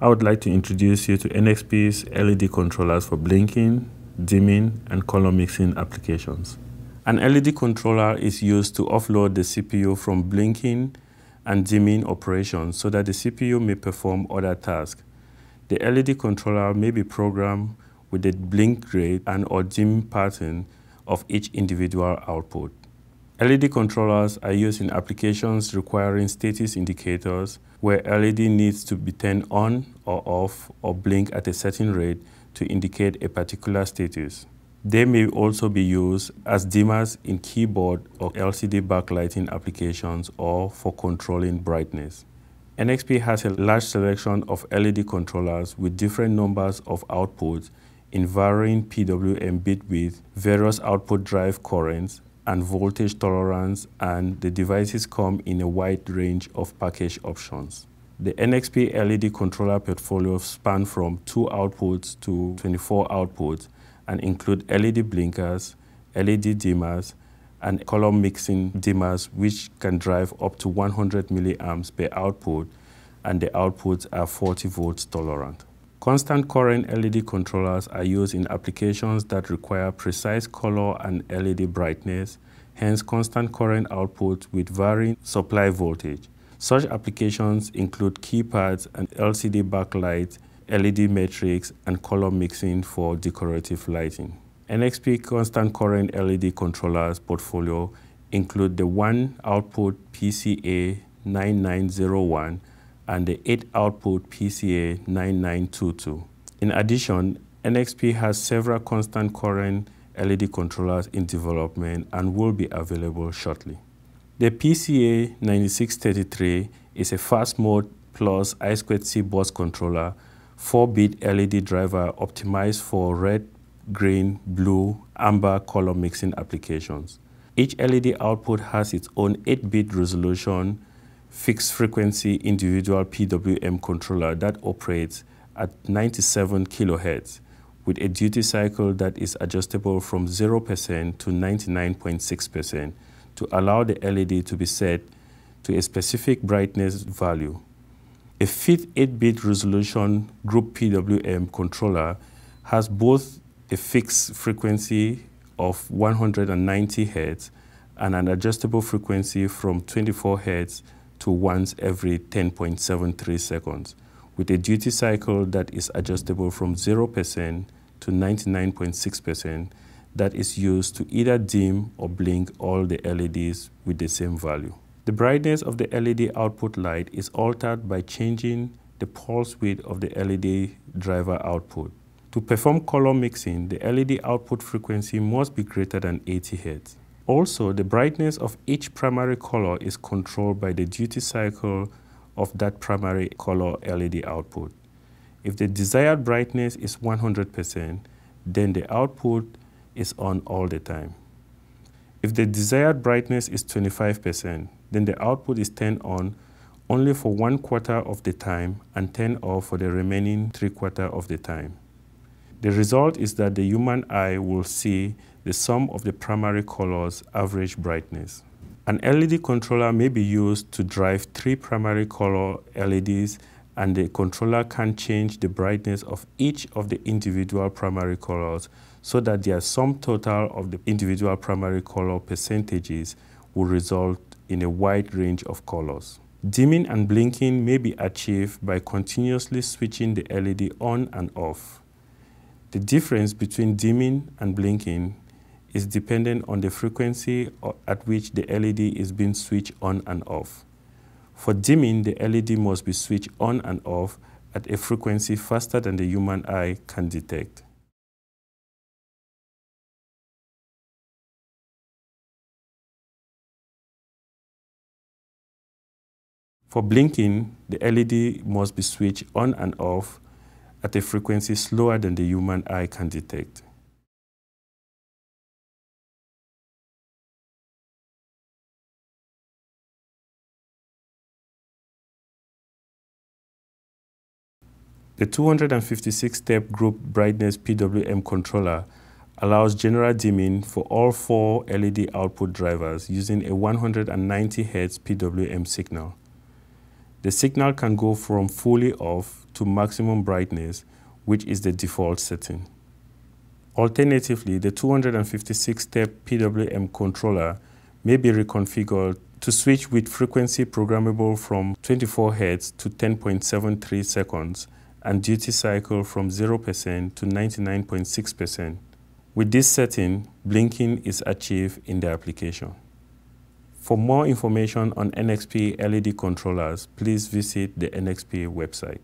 I would like to introduce you to NXP's LED controllers for blinking, dimming, and color mixing applications. An LED controller is used to offload the CPU from blinking and dimming operations so that the CPU may perform other tasks. The LED controller may be programmed with the blink rate and or dim pattern of each individual output. LED controllers are used in applications requiring status indicators where LED needs to be turned on or off or blink at a certain rate to indicate a particular status. They may also be used as dimmers in keyboard or LCD backlighting applications or for controlling brightness. NXP has a large selection of LED controllers with different numbers of outputs in varying PWM bit width, various output drive currents, and voltage tolerance, and the devices come in a wide range of package options. The NXP LED controller portfolio span from 2 outputs to 24 outputs and include LED blinkers, LED dimmers, and color mixing dimmers which can drive up to 100 milliamps per output and the outputs are 40 volts tolerant. Constant current LED controllers are used in applications that require precise color and LED brightness, hence constant current output with varying supply voltage. Such applications include keypads and LCD backlights, LED matrix, and color mixing for decorative lighting. NXP constant current LED controllers portfolio include the 1 output PCA 9901 and the 8 output PCA 9922. In addition, NXP has several constant current LED controllers in development and will be available shortly. The PCA 9633 is a fast mode plus I2C bus controller, 4-bit LED driver optimized for red, green, blue, amber color mixing applications. Each LED output has its own 8-bit resolution, fixed frequency individual PWM controller that operates at 97 kHz with a duty cycle that is adjustable from 0% to 99.6% to allow the LED to be set to a specific brightness value. A fifth 8-bit resolution group PWM controller has both a fixed frequency of 190 Hz and an adjustable frequency from 24 Hz to once every 10.73 seconds, with a duty cycle that is adjustable from 0% to 99.6% that is used to either dim or blink all the LEDs with the same value. The brightness of the LED output light is altered by changing the pulse width of the LED driver output. To perform color mixing, the LED output frequency must be greater than 80 Hz. Also, the brightness of each primary color is controlled by the duty cycle of that primary color LED output. If the desired brightness is 100%, then the output is on all the time. If the desired brightness is 25%, then the output is turned on only for one quarter of the time and turned off for the remaining three quarter of the time. The result is that the human eye will see the sum of the primary color's average brightness. An LED controller may be used to drive three primary color LEDs and the controller can change the brightness of each of the individual primary colors so that their sum total of the individual primary color percentages will result in a wide range of colors. Dimming and blinking may be achieved by continuously switching the LED on and off. The difference between dimming and blinking is dependent on the frequency at which the LED is being switched on and off. For dimming, the LED must be switched on and off at a frequency faster than the human eye can detect. For blinking, the LED must be switched on and off at a frequency slower than the human eye can detect. The 256-step group brightness PWM controller allows general dimming for all four LED output drivers using a 190 Hz PWM signal. The signal can go from fully off to maximum brightness, which is the default setting. Alternatively, the 256-step PWM controller may be reconfigured to switch with frequency programmable from 24 Hz to 10.73 seconds and duty cycle from 0% to 99.6%. With this setting, blinking is achieved in the application. For more information on NXP LED controllers, please visit the NXP website.